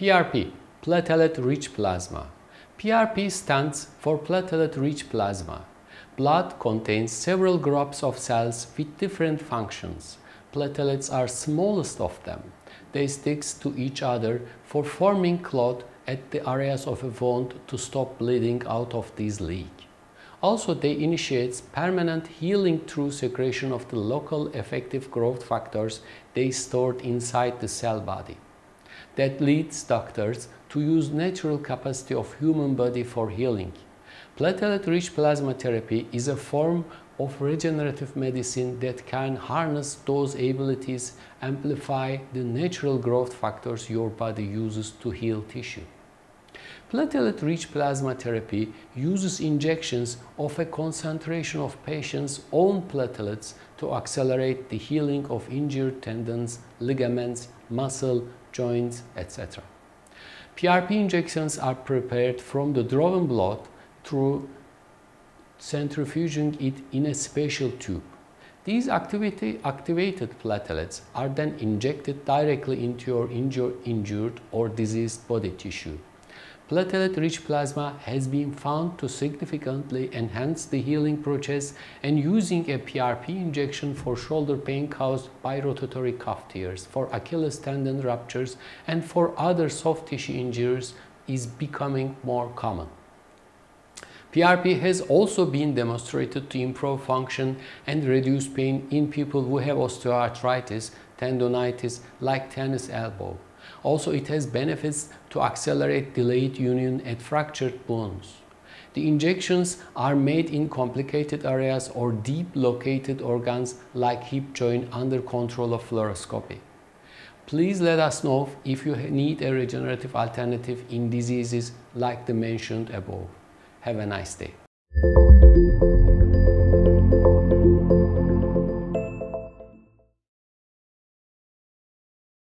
PRP, platelet-rich plasma. PRP stands for platelet-rich plasma. Blood contains several groups of cells with different functions. Platelets are smallest of them. They stick to each other for forming clot at the areas of a wound to stop bleeding out of this leak. Also, they initiate permanent healing through secretion of the local effective growth factors they stored inside the cell body. That leads doctors to use natural capacity of human body for healing. Platelet-rich plasma therapy is a form of regenerative medicine that can harness those abilities, amplify the natural growth factors your body uses to heal tissue. Platelet-rich plasma therapy uses injections of a concentration of patient's own platelets to accelerate the healing of injured tendons, ligaments, muscle, joints, etc. PRP injections are prepared from the drawn blood through centrifuging it in a special tube. These activated platelets are then injected directly into your injured or diseased body tissue. Platelet-rich plasma has been found to significantly enhance the healing process and using a PRP injection for shoulder pain caused by rotatory cuff tears, for Achilles tendon ruptures, and for other soft tissue injuries is becoming more common. PRP has also been demonstrated to improve function and reduce pain in people who have osteoarthritis, tendonitis, like tennis elbow. Also, it has benefits to accelerate delayed union at fractured bones. The injections are made in complicated areas or deep located organs like hip joint under control of fluoroscopy. Please let us know if you need a regenerative alternative in diseases like the mentioned above. Have a nice day.